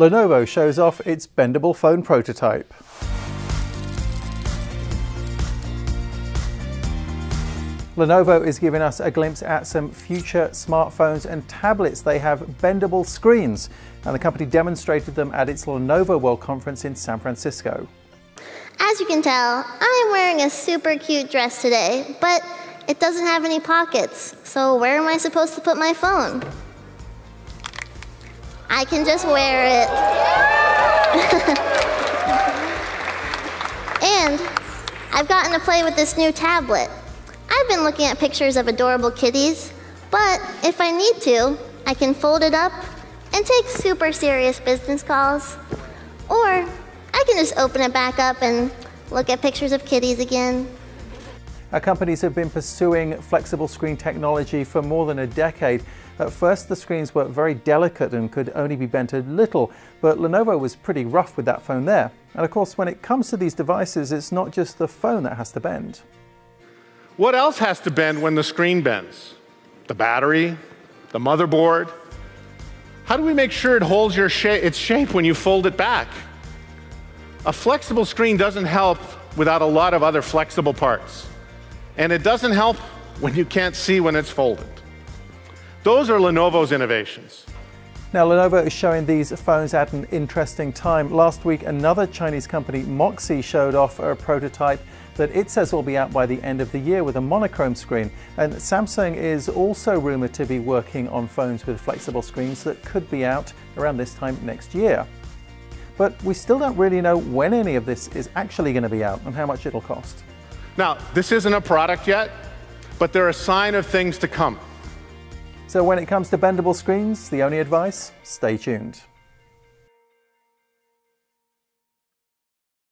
Lenovo shows off its bendable phone prototype. Lenovo is giving us a glimpse at some future smartphones and tablets. They have bendable screens, and the company demonstrated them at its Lenovo World Conference in San Francisco. As you can tell, I'm wearing a super cute dress today, but it doesn't have any pockets. So where am I supposed to put my phone? I can just wear it. and I've gotten to play with this new tablet. I've been looking at pictures of adorable kitties, but if I need to, I can fold it up and take super serious business calls. Or I can just open it back up and look at pictures of kitties again. Our companies have been pursuing flexible screen technology for more than a decade. At first, the screens were very delicate and could only be bent a little, but Lenovo was pretty rough with that phone there. And of course, when it comes to these devices, it's not just the phone that has to bend. What else has to bend when the screen bends? The battery, the motherboard. How do we make sure it holds its shape when you fold it back? A flexible screen doesn't help without a lot of other flexible parts. And it doesn't help when you can't see when it's folded. Those are Lenovo's innovations. Now, Lenovo is showing these phones at an interesting time. Last week, another Chinese company, Moxi, showed off a prototype that it says will be out by the end of the year with a monochrome screen. And Samsung is also rumored to be working on phones with flexible screens that could be out around this time next year. But we still don't really know when any of this is actually going to be out and how much it'll cost. Now, this isn't a product yet, but they're a sign of things to come. So when it comes to bendable screens, the only advice, stay tuned.